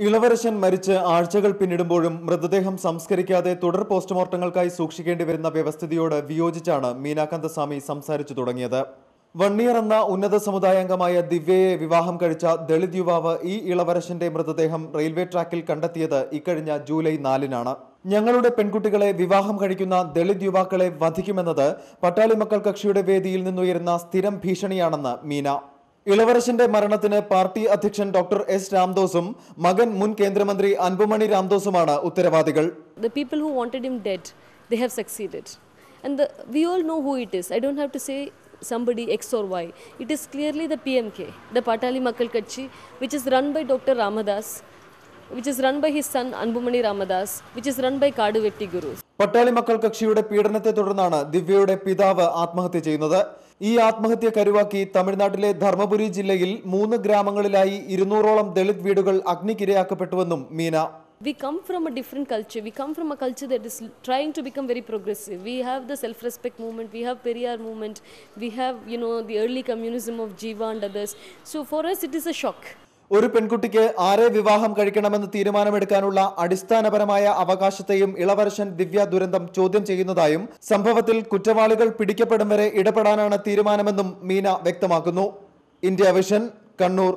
ഇളവരശൻ മരിച്ച് ആഴ്ചകൾ പിന്നിടുമ്പോഴും മൃതദേഹം സംസ്കരിക്കാതെ തുടർ പോസ്റ്റ്മോർട്ടങ്ങൾക്കായി സൂക്ഷിക്കേണ്ടി വരുന്ന വ്യവസ്ഥിതിയോട് വിയോജിച്ചാണ് മീനാകാന്തസ്വാമി സംസാരിച്ചു തുടങ്ങിയത്. വണ്ണിയർ എന്ന ഉന്നത സമുദായാംഗമായ ദിവ്യയെ വിവാഹം കഴിച്ച ദളിത് യുവാവ് ഈ ഇളവരശന്റെ മൃതദേഹം റെയിൽവേ ട്രാക്കിൽ കണ്ടെത്തിയത് ഇക്കഴിഞ്ഞ ജൂലൈ നാലിനാണ്. ഞങ്ങളുടെ പെൺകുട്ടികളെ വിവാഹം കഴിക്കുന്ന ദളിത് യുവാക്കളെ വധിക്കുമെന്നത് പട്ടാളി മക്കൾ കക്ഷിയുടെ വേദിയിൽ നിന്നുയരുന്ന സ്ഥിരം ഭീഷണിയാണെന്ന് മീന. ഇളവരശന്റെ മരണത്തിന് പാർട്ടി അധ്യക്ഷൻ ഡോക്ടർ എസ് രാംദോസും മകൻ മുൻ കേന്ദ്രമന്ത്രി Anbumani രാംദോസുമാണ് ഉത്തരവാദികൾ The people who wanted him dead, they have succeeded. And the, we all know who it is. I don't have to say somebody X or Y. It is clearly the PMK, the Patali Makkal Kachi, which is run by Dr. Ramadas, which is run by his son Anbumani Ramadas, which is run by Kadu Vetti Gurus. Pattali മക്കൾ കക്ഷിയുടെ പീഡനത്തെ തുടർന്നാണ് ദിവ്യയുടെ പിതാവ് ആത്മഹത്യ ചെയ്യുന്നത് ഈ ആത്മഹത്യ കരുവാക്കി തമിഴ്നാട്ടിലെ ധർമ്മപുരി ജില്ലയിൽ മൂന്ന് ഗ്രാമങ്ങളിലായി ഇരുന്നൂറോളം ദളിത് വീടുകൾ അഗ്നിക്കിരയാക്കപ്പെട്ടുവെന്നും Meena We come from a different culture. We come from a culture that is trying to become very progressive. We have the self-respect movement. We have Periyar movement. We have, you know, the early communism of Jiva and others. So for us, it is a shock. ഒരു പെൺകുട്ടിക്ക് ആരെ വിവാഹം കഴിക്കണമെന്ന് തീരുമാനമെടുക്കാനുള്ള അടിസ്ഥാനപരമായ അവകാശത്തെയും ഇളവരശൻ ദിവ്യ ദുരന്തം ചോദ്യം ചെയ്യുന്നതായും സംഭവത്തിൽ കുറ്റവാളികൾ പിടിക്കപ്പെടും വരെ ഇടപെടാനാണ് തീരുമാനമെന്നും മീന വ്യക്തമാക്കുന്നു. India Vision Kannur.